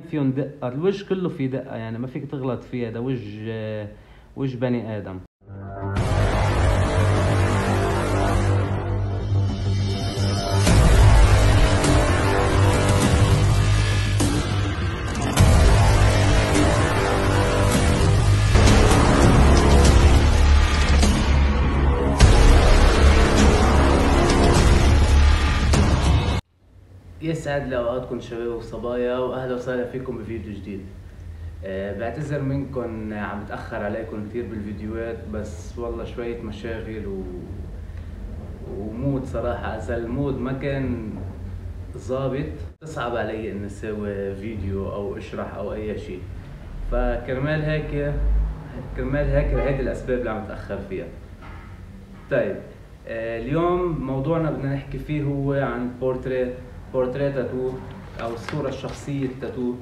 فيهم دقة الوجه كله فيه دقة يعني ما فيك تغلط فيها ده وجه وجه بني آدم. يسعد لي أوقاتكم شباب وصبايا واهلا وسهلا فيكم بفيديو جديد. أه بعتذر منكم عم بتأخر عليكم كثير بالفيديوهات بس والله شوية مشاغل و... و mood صراحة. إذا ال mood ما كان ظابط تصعب علي إني أسوي فيديو أو أشرح أو أي شيء. فكرمال هيك كرمال هيك هيدي الأسباب اللي عم بتاخر فيها. طيب أه اليوم موضوعنا بدنا نحكي فيه هو عن portrait portrait tattoo أو الصورة الشخصية التاتو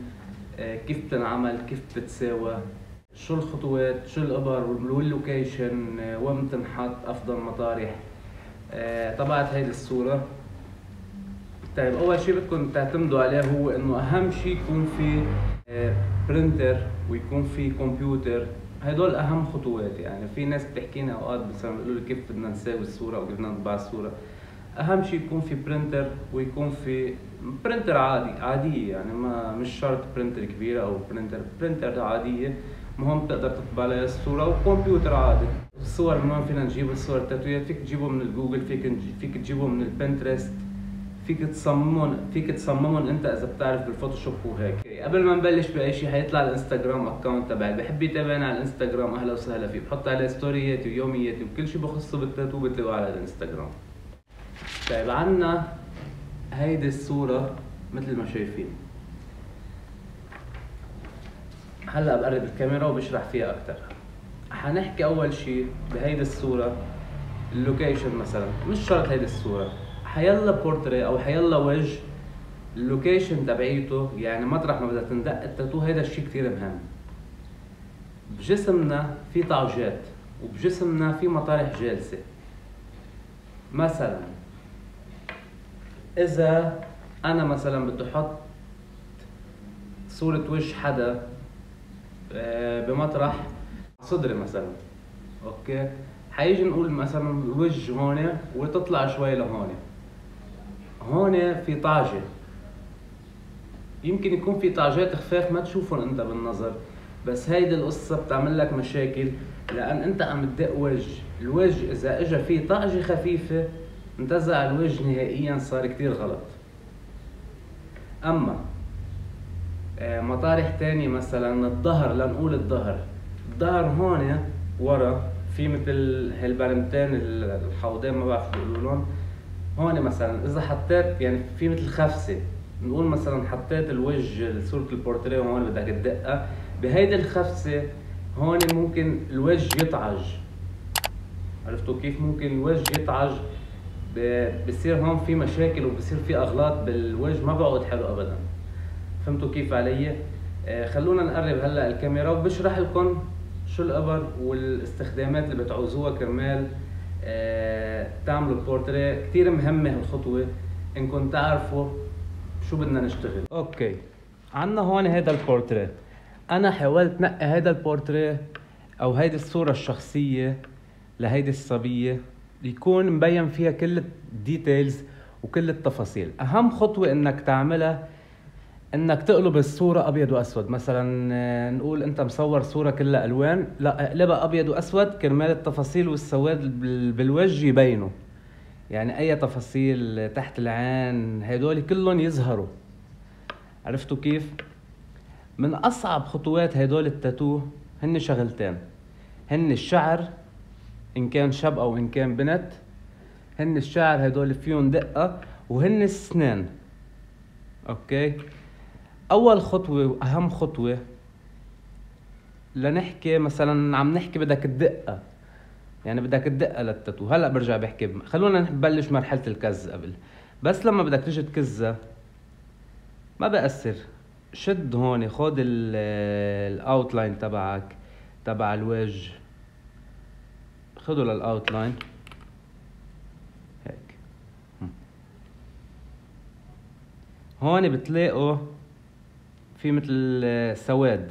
آه، كيف بتنعمل كيف بتتساوى شو الخطوات شو الابر وال location آه، وين بتنحط أفضل مطارح. آه، طبعت هيدي الصورة. طيب أول شيء بدكم تعتمدوا عليه هو إنه أهم شيء يكون في printer ويكون في كمبيوتر هدول أهم خطوات يعني. في ناس بتحكينا أوقات بيقولوا لي كيف بدنا نساوي الصورة أو كيف بدنا نطبع الصورة. أهم شيء يكون في printer ويكون في printer عادي عادية يعني ما مش شرط printer كبيرة أو printer printer عادية. المهم تقدر تطبع عليها الصورة وكمبيوتر عادي. الصور من وين فينا نجيب الصور التاتويات فيك تجيبه من الجوجل فيك فيك تجيبه من ال Pinterest فيك تصممهم فيك تصممهم أنت إذا بتعرف بال Photoshop وهيك. قبل ما نبلش بأي شيء حيطلع ال Instagram account تبعي. بحب يتابعني على الإنستغرام أهلا وسهلا فيه. بحط عليه ستورياتي ويومياتي وكل شيء بخصه بالتاتو بتلاقوه على الإنستغرام. طيب عنا هيدي الصورة مثل ما شايفين. هلأ بقرب الكاميرا وبشرح فيها أكثر حنحكي أول شيء بهيدي الصورة ال location مثلا. مش شرط هيدي الصورة. حيلا بورتري أو حيلا وجه ال location تبعيته يعني مطرح ما بدها تندق التاتو هيدا الشيء كثير مهم. بجسمنا في طعجات وبجسمنا في مطارح جالسة. مثلا إذا أنا مثلا بدي أحط صورة وجه حدا آه، بمطرح صدري مثلا أوكي؟ حيجي نقول مثلا الوجه هون وتطلع شوي لهون. هون في طاجة. يمكن يكون في طاجات خفاف ما تشوفهم أنت بالنظر بس هيدي القصة بتعمل لك مشاكل لأن أنت عم تدق وجه، الوجه إذا إجا فيه طاجة خفيفة انتزع الوجه نهائيا صار كتير غلط. أما آه، مطارح تانية مثلا الظهر لنقول الظهر. الظهر هون ورا في مثل هالبرمتين الحوضين ما بعرف بيقولوا لهم. هون مثلا إذا حطيت يعني في مثل خفسة. نقول مثلا حطيت الوجه صورة البورتريه هون بدك تدقها. بهيدي الخفسة هون ممكن الوجه يطعج. عرفتوا كيف ممكن الوجه يطعج؟ بصير هون في مشاكل وبصير في أغلاط بالوجه ما بقعد حلو ابدا. فهمتوا كيف علي؟ آه خلونا نقرب هلأ الكاميرا وبشرح لكم شو الابر والاستخدامات اللي بتعوزوها كرمال آه تعملوا البورتريه كثير مهمة هالخطوة انكم تعرفوا شو بدنا نشتغل. okay. عندنا هون هذا البورتريه أنا حاولت نقي هذا البورتريه أو هيدي الصورة الشخصية لهيدي الصبية. يكون مبين فيها كل ال details وكل التفاصيل. أهم خطوة إنك تعملها إنك تقلب الصورة أبيض وأسود. مثلا آه، نقول أنت مصور صورة كلها ألوان. لا اقلبها أبيض وأسود كرمال التفاصيل والسواد بالوجه يبينوا. يعني أي تفاصيل تحت العين هدول كلهم يظهروا. عرفتوا كيف؟ من أصعب خطوات هدول التاتو هن شغلتين. هن الشعر إن كان شاب أو إن كان بنت هن الشعر هدول فيهم دقة وهن السنان. أوكي؟ أول خطوة وأهم خطوة لنحكي مثلا عم نحكي بدك تدقة يعني بدك تدقة للتاتو هلأ برجع بحكي خلونا نبلش مرحلة الكز قبل. بس لما بدك تيجي تكزها ما بأثر. شد هون خد ال outline تبعك تبع الوجه. خذوا لل outline هيك. هون بتلاقوا في مثل سواد.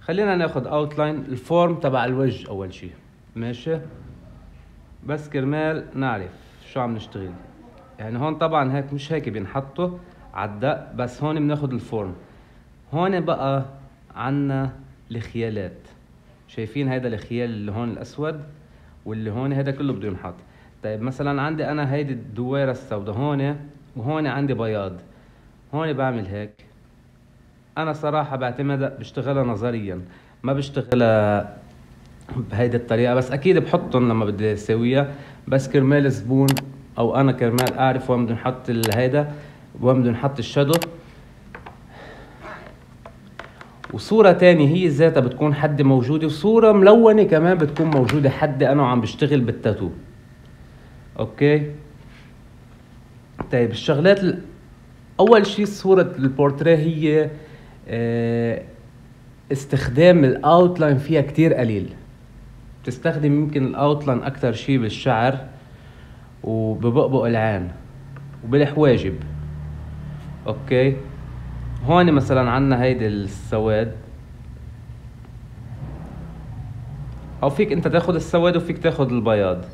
خلينا ناخد outline ال forme تبع الوجه أول شيء ماشي؟ بس كرمال نعرف شو عم نشتغل. يعني هون طبعا هيك مش هيك بينحطوا عالدق بس هون بناخد ال forme هون بقى عنا الخيالات. شايفين هيدا الخيال اللي هون الأسود واللي هون هيدا كله بده ينحط. طيب مثلا عندي أنا هيدي الدويرة السوداء هون وهون عندي بياض. هون بعمل هيك. أنا صراحة بعتمد بشتغلها نظريا ما بشتغلها بهيدي الطريقة. بس أكيد بحطهم لما بدي اسويها بس كرمال الزبون أو أنا كرمال أعرف وين بدي نحط هيدا وين بدي نحط الشادو. وصورة تانية هي ذاتها بتكون حدي موجودة وصورة ملونة كمان بتكون موجودة حدي أنا وعم بشتغل بالتاتو. okay؟ طيب الشغلات ال... أول شي صورة البورتريه هي آه استخدام ال outline فيها كتير قليل. بتستخدم يمكن ال outline أكتر شي بالشعر وببؤبؤ العين وبالحواجب. okay؟ هون مثلا عنا هيدي السواد. أو فيك أنت تاخد السواد وفيك تاخد البياض.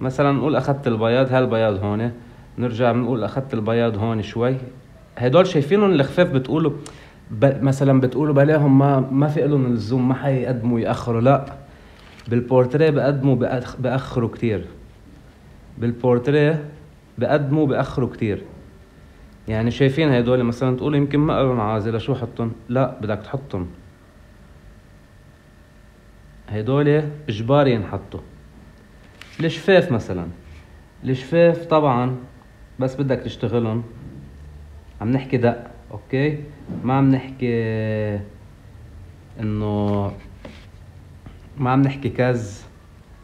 مثلا نقول أخدت البياض هالبياض هون. نرجع بنقول أخدت البياض هون شوي. هدول شايفينهم الخفاف بتقولوا ب... مثلا بتقولوا بلاهم ما ما في لهم الزوم ما حيقدموا يأخروا. لا بالبورتريه بقدموا بأخ... بأخروا كتير. بالبورتريه بقدموا بأخروا كتير. يعني شايفين هدول مثلا تقول يمكن ما قالوا عازله شو حطهم لا بدك تحطهم هدول اجباري ينحطوا. الشفاف مثلا. الشفاف طبعا بس بدك تشتغلهم. عم نحكي دق okay؟ ما عم نحكي إنه ما عم نحكي كز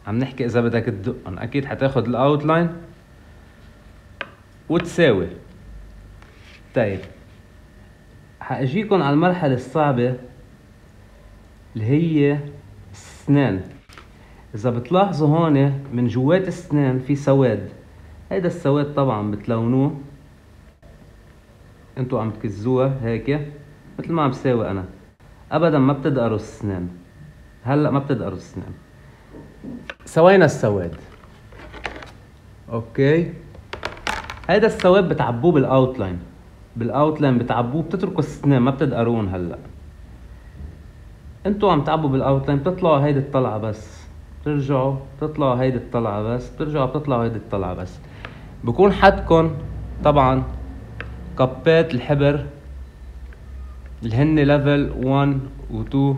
عم نحكي إذا بدك تدقهم أكيد حتاخد ال outline وتساوي. طيب. حأجيكم على المرحلة الصعبة اللي هي السنان. إذا بتلاحظوا هون من جوات السنان في سواد. هيدا السواد طبعا بتلونوه. انتو عم تكزوها هيك مثل ما عم بساوي أنا. ابدا ما بتدقروا السنان. هلأ ما بتدقروا السنان. سوينا السواد. أوكي. هيدا السواد بتعبوه بال outline بال outline بتعبوه بتتركوا السنان ما بتدقرون هلأ. أنتوا عم تعبوا بال outline بتطلعوا هيدي الطلعة بس. بترجعوا بتطلعوا هيدي الطلعة بس. بترجعوا بتطلعوا هيدي الطلعة بس. بكون حدكم طبعا كبات الحبر اللي هن level 1 و2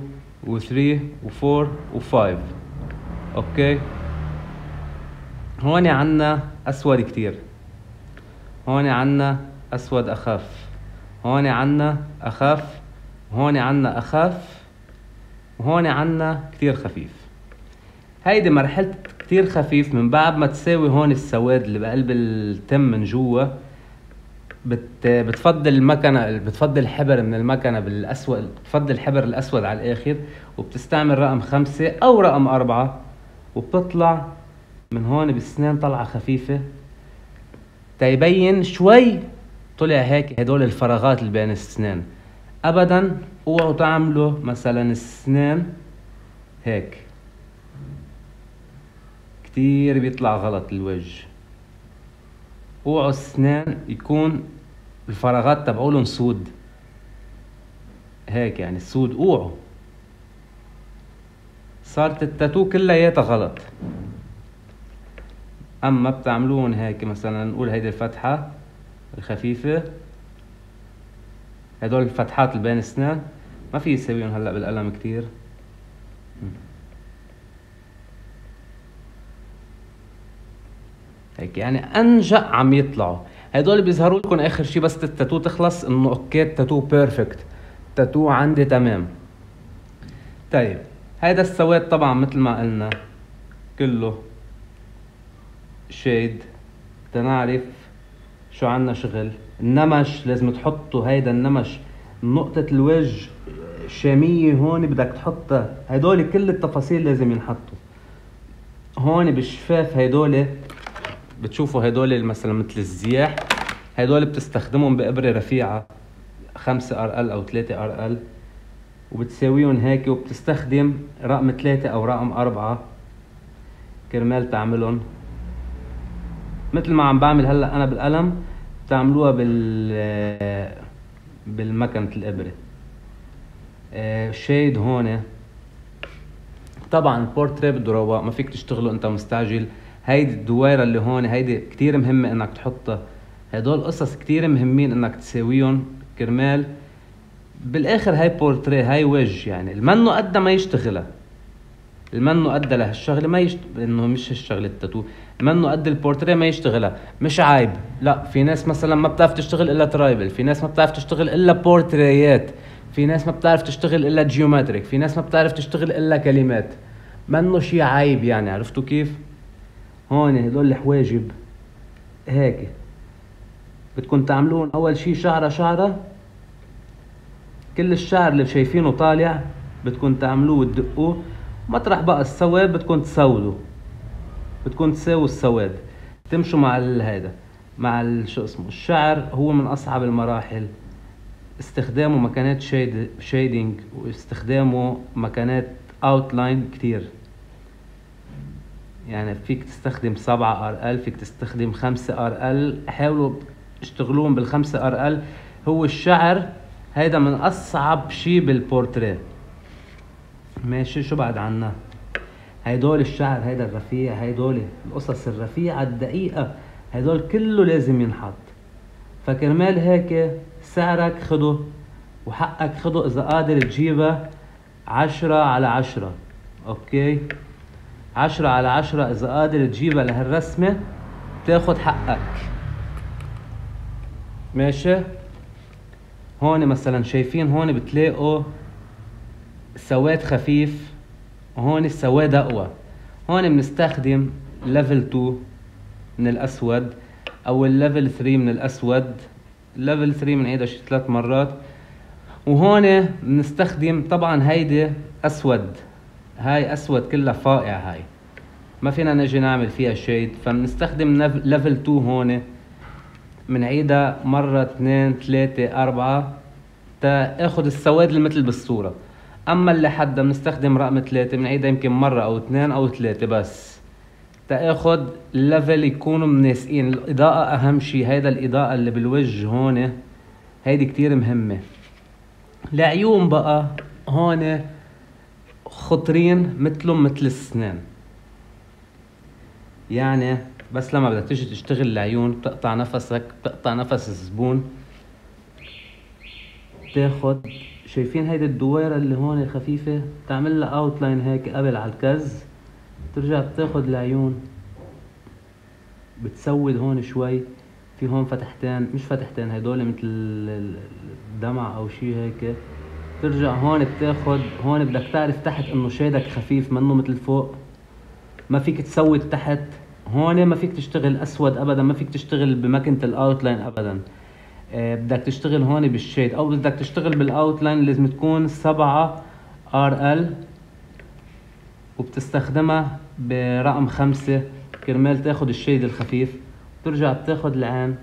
و3 و4 و5 أوكي؟ هون عنا أسود كتير. هون عنا أسود اخف هون عنا اخف هون عنا اخف وهون عنا كتير خفيف. هيدي مرحلة كتير خفيف من بعد ما تساوي هون السواد اللي بقلب التم من جوا. بت بتفضل المكنة بتفضل الحبر من المكنة بالأسود بتفضل الحبر الأسود على الآخر وبتستعمل رقم خمسة أو رقم أربعة وبتطلع من هون بالسنان طلعة خفيفة. تيبين شوي طلع هيك هدول الفراغات اللي بين السنان ابدا اوعوا تعملوا مثلا السنان هيك. كتير بيطلع غلط الوجه. اوعوا السنان يكون الفراغات تبعولن سود. هيك يعني السود اوعوا. صارت التاتو كلياتها غلط. أما بتعملون هيك مثلا نقول هيدي الفتحة. الخفيفة. هدول الفتحات اللي بين السنان. ما في يسويهم هلأ بالقلم كتير. هيك يعني انجا عم يطلعوا. هدول بيظهروا لكم آخر شيء بس التاتو تخلص إنه okay ال tattoo perfect ال tattoo عندي تمام. طيب هيدا السواد طبعا مثل ما قلنا. كله shade تنعرف شو عنا شغل؟ النمش لازم تحطوا هيدا النمش. نقطة الوجه شامة هون بدك تحطها. هدول كل التفاصيل لازم ينحطوا. هون بالشفاف هدول بتشوفوا هدول مثلا مثل الزياح. هدول بتستخدمهم بإبرة رفيعة. خمسة RL أو ثلاثة RL وبتساويهم هيك وبتستخدم رقم ثلاثة أو رقم أربعة. كرمال تعملهم. مثل ما عم بعمل هلأ أنا بالقلم بتعملوها بال بالمكنة الإبرة. shade هون. طبعا البورتري بده رواق ما فيك تشتغله أنت مستعجل. هيدي الدويرة اللي هون هيدي كتير مهمة إنك تحطها. هدول قصص كتير مهمين إنك تساويهم كرمال. بالآخر هاي بورتري هاي وجه يعني. المنو قد ما يشتغلها. المنو قد لهالشغلة ما يشت... إنه مش هالشغلة التاتو. المنو قد البورتري ما يشتغلها. مش عيب. لا في ناس مثلا ما بتعرف تشتغل إلا tribal في ناس ما بتعرف تشتغل إلا بورتريات في ناس ما بتعرف تشتغل إلا جيومتريك في ناس ما بتعرف تشتغل إلا كلمات. منه شي عيب يعني عرفتوا كيف؟ هون هدول الحواجب. هيك. بدكم تعملون أول شي شعره شعره كل الشعر اللي شايفينه طالع بدكم تعملوه وتدقوه. مطرح بقى السواد بدكم تسودوا. بدكم تساووا السواد. تمشوا مع هذا مع شو اسمه الشعر هو من أصعب المراحل. استخدامه مكانات shade shading واستخدامه مكانات outline كتير. يعني فيك تستخدم سبعة RL فيك تستخدم خمسة RL حاولوا اشتغلون بالخمسة RL هو الشعر هيدا من أصعب شي بالبورتريه ماشي شو بعد عنا؟ هيدول الشعر هيدا الرفيع هيدول القصص الرفيعة الدقيقة هيدول كله لازم ينحط. فكرمال هيك سعرك خده وحقك خده إذا قادر تجيبها عشرة على عشرة أوكي؟ عشرة على عشرة إذا قادر تجيبها لهالرسمة تاخد حقك. ماشي؟ هون مثلا شايفين هون بتلاقوا سواد خفيف. وهون السواد أقوى. هون بنستخدم level 2 من الأسود أو ال level 3 من الأسود. level 3 بنعيدها شي ثلاث مرات. وهون بنستخدم طبعا هيدي أسود. هاي أسود كلها فائع هاي. ما فينا نجي نعمل فيها shade فبنستخدم level 2 هون بنعيدها مرة اثنين ثلاثة أربعة تا آخذ السواد اللي مثل بالصورة. أما اللي حدا بنستخدم رقم ثلاثة بنعيدها يمكن مرة أو اثنين أو ثلاثة بس. تاخد ليفل يكونوا مناسقين. الإضاءة أهم شي هيدا الإضاءة اللي بالوجه هون هيدي كتير مهمة. العيون بقى هون خطرين مثلهم مثل السنان. يعني بس لما بدك تيجي تشتغل العيون بتقطع نفسك بتقطع نفس الزبون. تاخد شايفين هيدي الدويرة اللي هون خفيفة تعمل لها outline هيك قبل على الكز. بترجع بتاخد العيون. بتسود هون شوي. في هون فتحتين مش فتحتين هدول مثل الدمع أو شي هيك. بترجع هون بتاخد هون بدك تعرف تحت إنه shade ك خفيف منه مثل فوق. ما فيك تسود تحت. هون ما فيك تشتغل أسود ابدا ما فيك تشتغل بماكينة ال outline ابدا. بدك تشتغل هون بال shade أو بدك تشتغل بال outline لازم تكون سبعة RL وبتستخدمها برقم خمسة. كرمال تاخد ال shade الخفيف بترجع بتاخد العين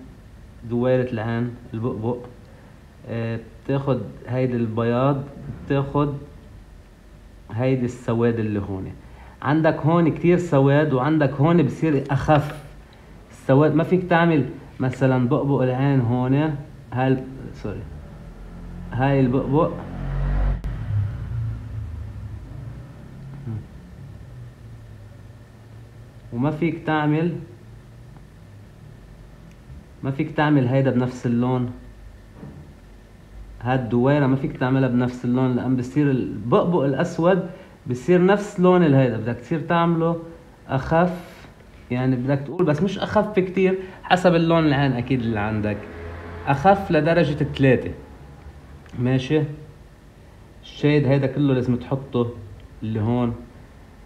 دوالة العين البؤبؤ. آه، بتاخد هيدي البياض بتاخد هيدي السواد اللي هون. عندك هون كتير سواد وعندك هون بصير أخف. السواد ما فيك تعمل مثلا بقبق العين هون هاي سوري هاي البقبق. وما فيك تعمل ما فيك تعمل هيدا بنفس اللون. هاد الدويرة ما فيك تعملها بنفس اللون لأن بصير البقبق الأسود بصير نفس لون الهيدا. بدك تصير تعمله أخف. يعني بدك تقول بس مش أخف كتير حسب اللون العين أكيد اللي عندك. أخف لدرجة الثلاثة ماشي؟ الشيد هيدا كله لازم تحطه اللي هون.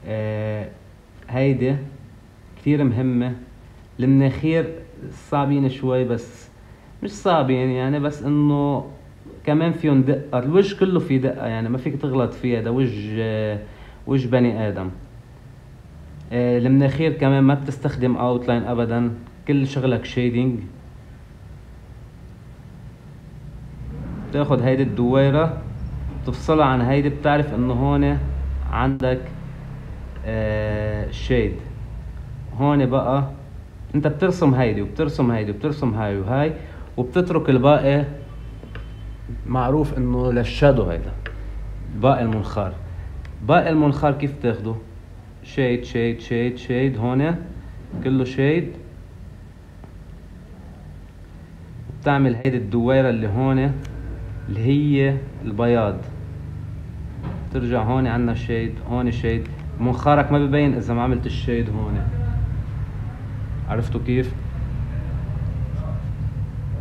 آه هيدي كتير مهمة. المناخير صعبين شوي بس مش صعبين يعني بس إنه كمان فيهم دقة. الوجه كله فيه دقة يعني ما فيك تغلط فيها ده وجه آه وجه بني آدم. المناخير كمان ما بتستخدم outline ابدا. كل شغلك shading بتاخد هيدي الدويرة تفصلها عن هيدي بتعرف إنه هون عندك آه shade هون بقى أنت بترسم هيدي وبترسم هيدي وبترسم هاي وهاي وبتترك الباقي معروف إنه للشادو هيدا باقي المنخار. باقي المنخار كيف تاخده شيد شيد شيد شيد هون. كله شيد بتعمل هيدي الدويرة اللي هون اللي هي البياض. ترجع هون عنا شيد هون شيد منخارك ما ببين إذا ما عملت الشيد هون. عرفتوا كيف؟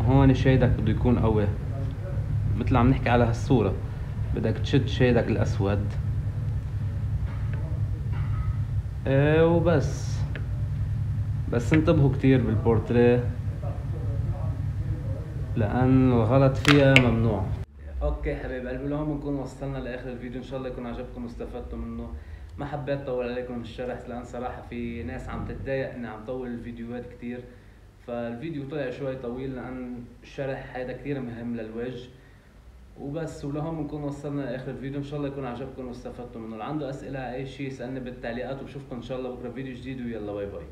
هون شيدك بده يكون قوي. مثل عم نحكي على هالصورة. بدك تشد شيدك الأسود. إيه وبس. بس انتبهوا كتير بالبورتريه لأن الغلط فيها ممنوع. أوكي حبايب قلبي لهون بنكون وصلنا لآخر الفيديو إن شاء الله يكون عجبكم واستفدتوا منه. ما حبيت أطول عليكم الشرح لأن صراحة في ناس عم تتضايق إني عم طول الفيديوهات كتير. فالفيديو طلع شوي طويل لأن الشرح هذا كتير مهم للوجه. وبس ولهون بنكون وصلنا لآخر الفيديو. إن شاء الله يكون عجبكم واستفدتوا منه. اللي عنده أسئلة أي شيء يسألني بالتعليقات وبشوفكم إن شاء الله بكرة فيديو جديد ويلا bye bye.